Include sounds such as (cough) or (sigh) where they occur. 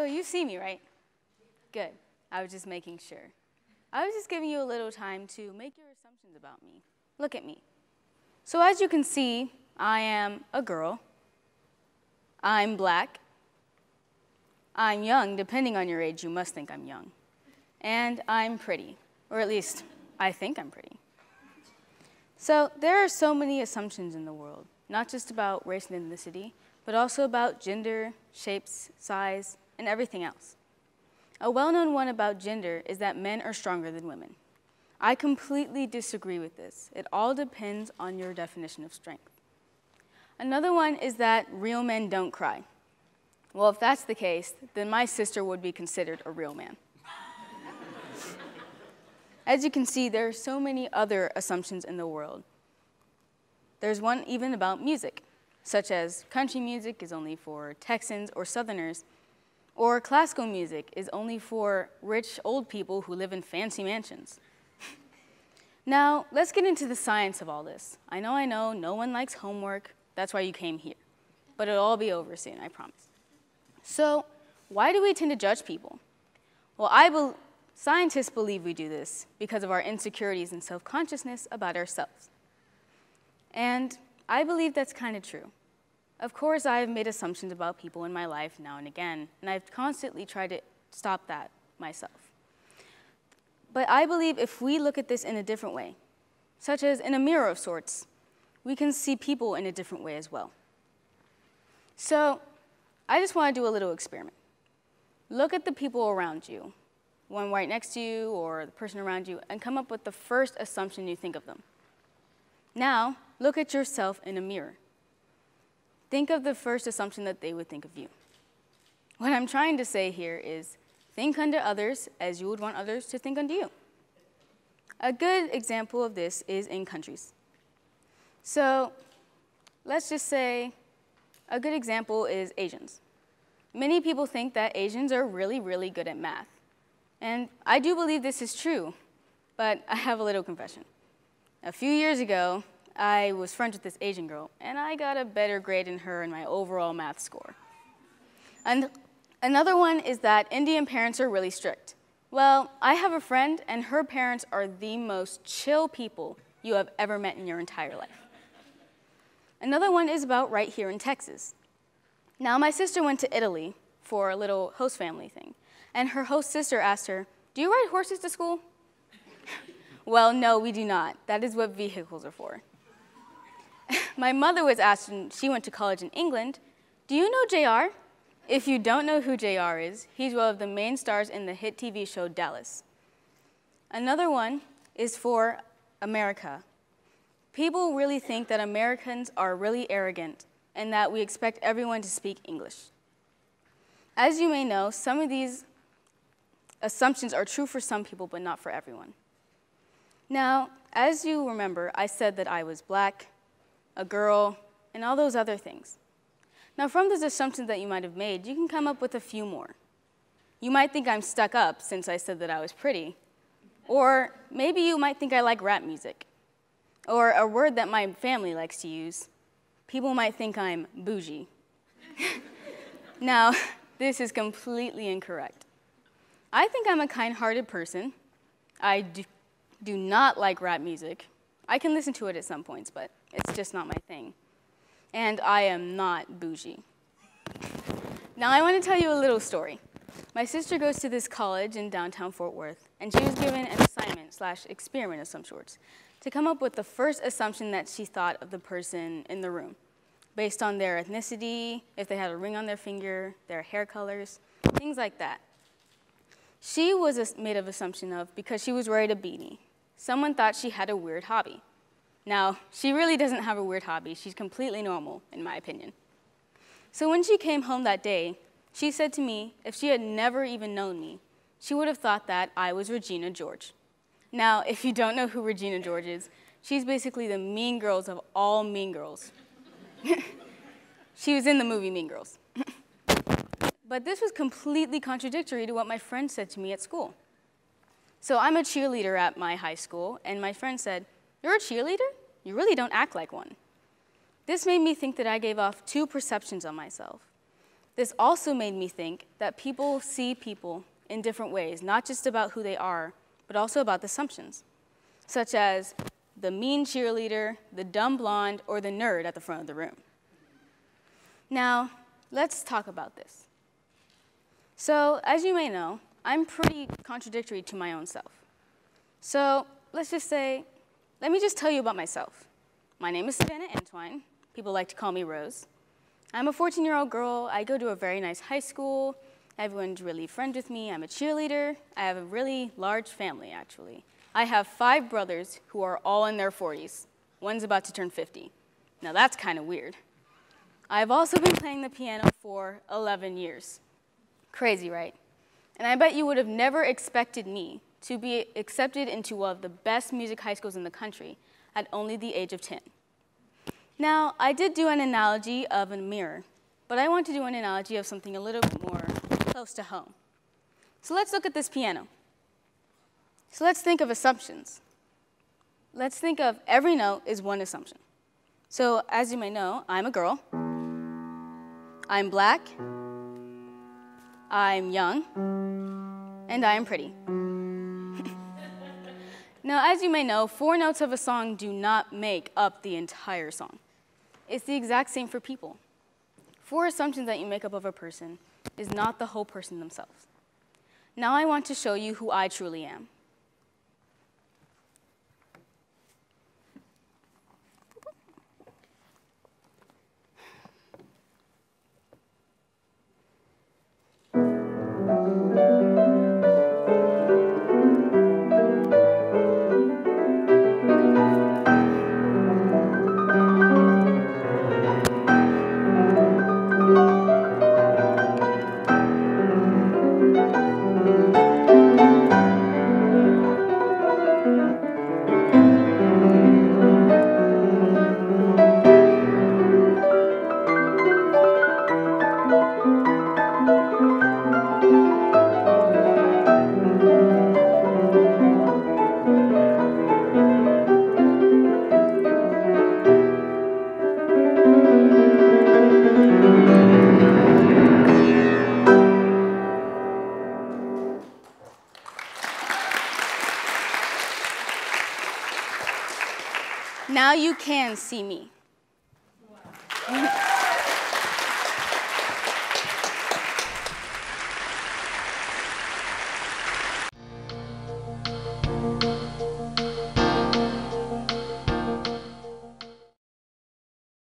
So you see me, right? Good. I was just making sure. I was just giving you a little time to make your assumptions about me. Look at me. So as you can see, I am a girl. I'm black. I'm young. Depending on your age, you must think I'm young. And I'm pretty, or at least I think I'm pretty. So there are so many assumptions in the world, not just about race and ethnicity, but also about gender, shapes, size, and everything else. A well-known one about gender is that men are stronger than women. I completely disagree with this. It all depends on your definition of strength. Another one is that real men don't cry. Well, if that's the case, then my sister would be considered a real man. (laughs) As you can see, there are so many other assumptions in the world. There's one even about music, such as country music is only for Texans or Southerners, or classical music is only for rich old people who live in fancy mansions. (laughs) now, let's get into the science of all this. I know, I know, no one likes homework. That's why you came here. But it'll all be over soon, I promise. So, why do we tend to judge people? Well, I be scientists believe we do this because of our insecurities and self-consciousness about ourselves. And I believe that's kind of true. Of course, I have made assumptions about people in my life now and again, and I've constantly tried to stop that myself. But I believe if we look at this in a different way, such as in a mirror of sorts, we can see people in a different way as well. So I just want to do a little experiment. Look at the people around you, one right next to you or the person around you, and come up with the first assumption you think of them. Now, look at yourself in a mirror. Think of the first assumption that they would think of you. What I'm trying to say here is think unto others as you would want others to think unto you. A good example of this is in countries. So let's just say a good example is Asians. Many people think that Asians are really, really good at math. And I do believe this is true, but I have a little confession. A few years ago, I was friends with this Asian girl, and I got a better grade than her in my overall math score. And another one is that Indian parents are really strict. Well, I have a friend, and her parents are the most chill people you have ever met in your entire life. Another one is about right here in Texas. Now, my sister went to Italy for a little host family thing, and her host sister asked her, Do you ride horses to school? (laughs) well, no, we do not. That is what vehicles are for. My mother was asked when she went to college in England, do you know JR? If you don't know who JR is, he's one of the main stars in the hit TV show Dallas. Another one is for America. People really think that Americans are really arrogant and that we expect everyone to speak English. As you may know, some of these assumptions are true for some people, but not for everyone. Now, as you remember, I said that I was black, a girl, and all those other things. Now, from those assumptions that you might have made, you can come up with a few more. You might think I'm stuck up since I said that I was pretty. Or maybe you might think I like rap music. Or a word that my family likes to use. People might think I'm bougie. (laughs) now, this is completely incorrect. I think I'm a kind-hearted person. I do, do not like rap music. I can listen to it at some points, but it's just not my thing. And I am not bougie. Now, I want to tell you a little story. My sister goes to this college in downtown Fort Worth, and she was given an assignment slash experiment of some sorts to come up with the first assumption that she thought of the person in the room, based on their ethnicity, if they had a ring on their finger, their hair colors, things like that. She was made of assumption of because she was wearing a beanie. Someone thought she had a weird hobby. Now, she really doesn't have a weird hobby. She's completely normal, in my opinion. So when she came home that day, she said to me, if she had never even known me, she would have thought that I was Regina George. Now, if you don't know who Regina George is, she's basically the mean girls of all mean girls. (laughs) she was in the movie Mean Girls. (laughs) but this was completely contradictory to what my friend said to me at school. So I'm a cheerleader at my high school, and my friend said, you're a cheerleader? You really don't act like one. This made me think that I gave off two perceptions on myself. This also made me think that people see people in different ways, not just about who they are, but also about the assumptions, such as the mean cheerleader, the dumb blonde, or the nerd at the front of the room. Now, let's talk about this. So, as you may know, I'm pretty contradictory to my own self. So, let's just say, let me just tell you about myself. My name is Savanah Antwine. People like to call me Rose. I'm a 14 year old girl. I go to a very nice high school. Everyone's really friends with me. I'm a cheerleader. I have a really large family, actually. I have five brothers who are all in their 40s. One's about to turn 50. Now that's kind of weird. I've also been playing the piano for 11 years. Crazy, right? And I bet you would have never expected me to be accepted into one of the best music high schools in the country at only the age of 10. Now, I did do an analogy of a mirror, but I want to do an analogy of something a little bit more close to home. So let's look at this piano. So let's think of assumptions. Let's think of every note is one assumption. So as you may know, I'm a girl. I'm black. I'm young. And I am pretty. (laughs) now, as you may know, four notes of a song do not make up the entire song. It's the exact same for people. Four assumptions that you make up of a person is not the whole person themselves. Now I want to show you who I truly am. Now you can see me.